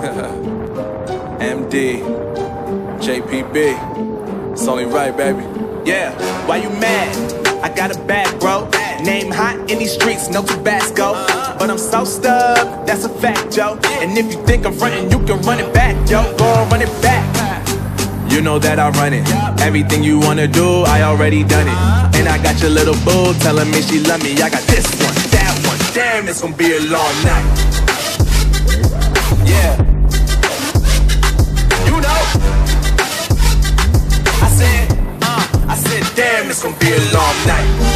MD, JPB. It's only right, baby. Yeah, why you mad? I got a bag, bro. Name hot in these streets, no Tabasco. But I'm so stuck, that's a fact, yo. And if you think I'm frontin', you can run it back, yo. Go on, run it back. You know that I run it. Everything you wanna do, I already done it. And I got your little boo telling me she love me. I got this one, that one. Damn, it's gonna be a long night. Gonna be a long night.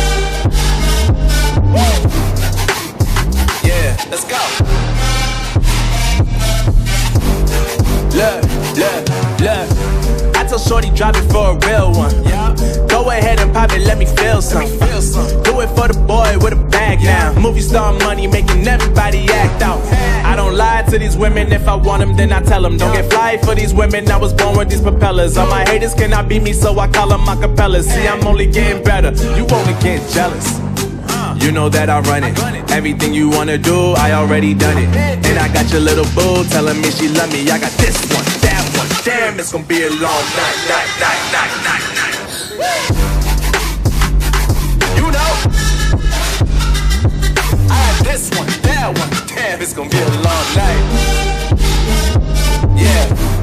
Told Shorty drop it for a real one. Go ahead and pop it, let me feel some. Do it for the boy with a bag now. Movie star money making everybody act out. I don't lie to these women. If I want them, then I tell them. Don't get fly for these women. I was born with these propellers. All my haters cannot beat me, so I call them acapellas. See, I'm only getting better. You only get jealous. Uh. You know that I run it. Everything you wanna do, I already done it. And I got your little boo telling me she love me. I got this one. Damn, it's gonna be a long night, night, night, night, night, night. You know, I got this one, that one. Damn, it's gonna be a long night. Yeah.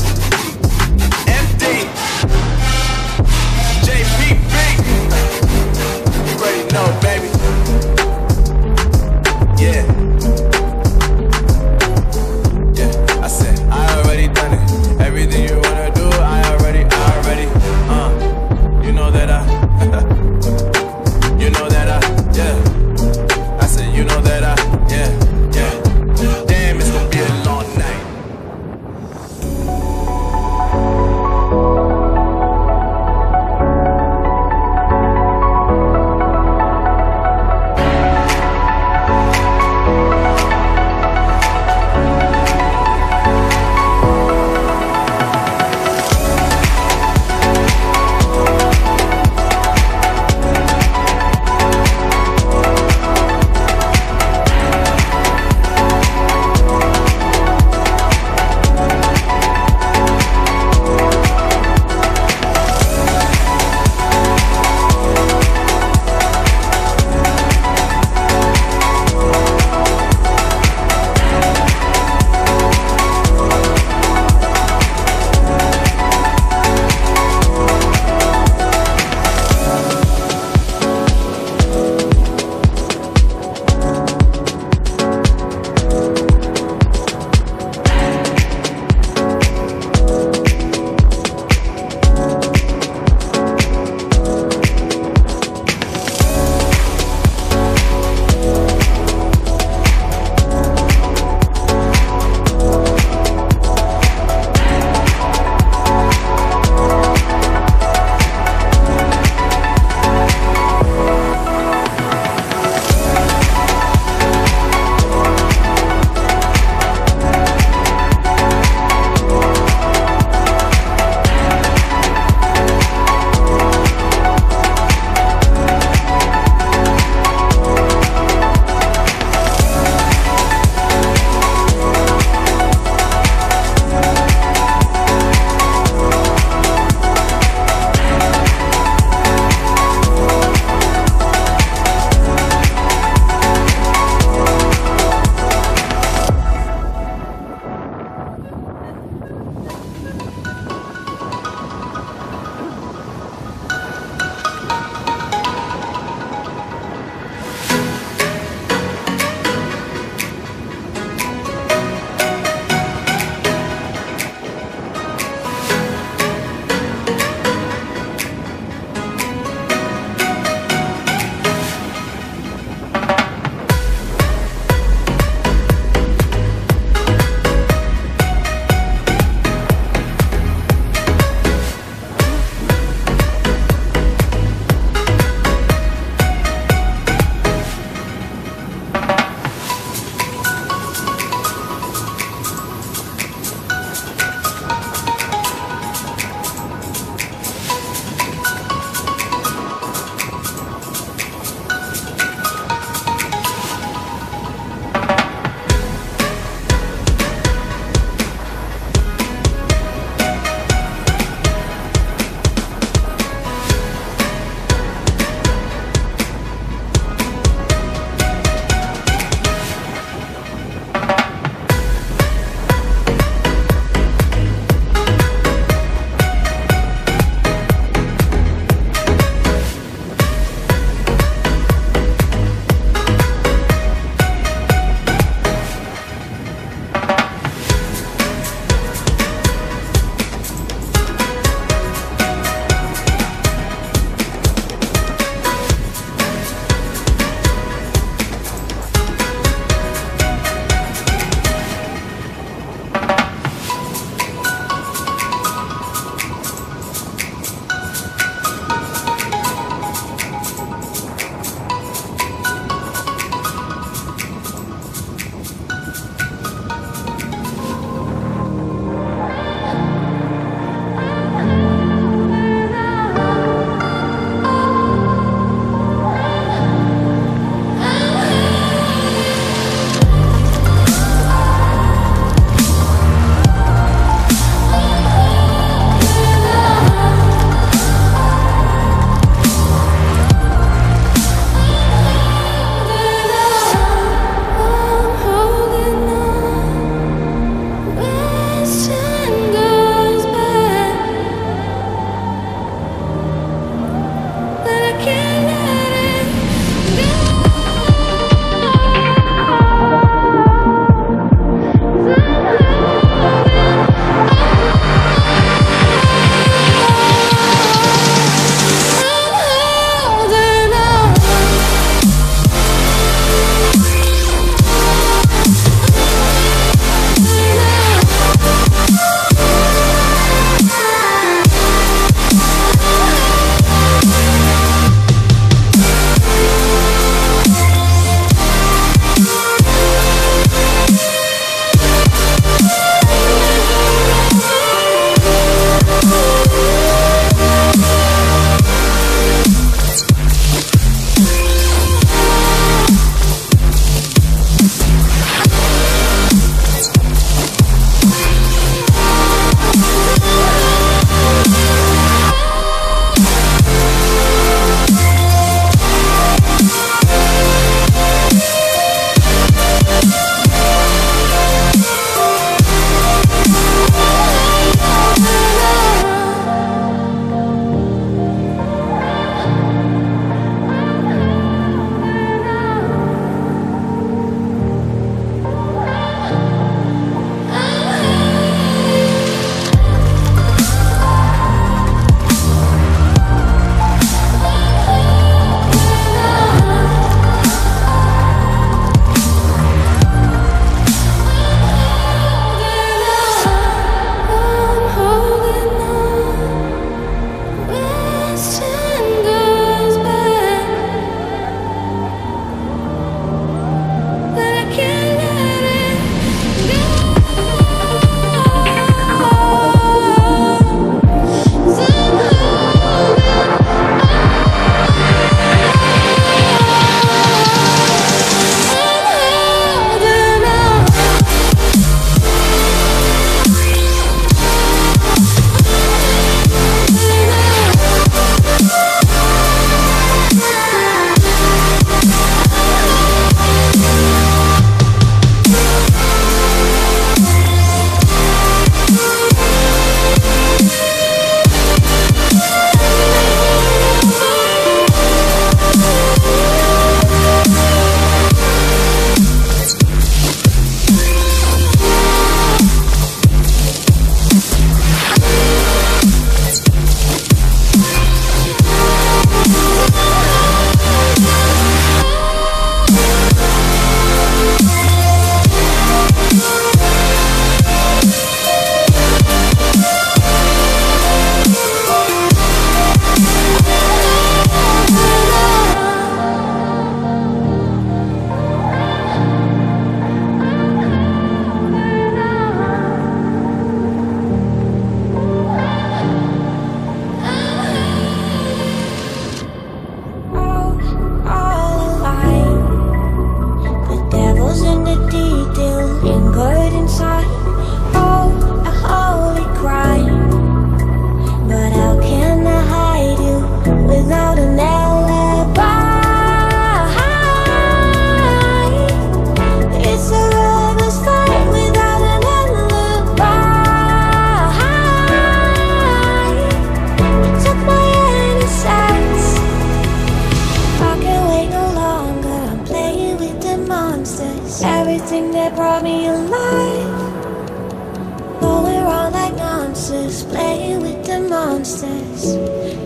Monsters.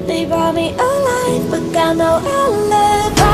They brought me alive, but got no alibi.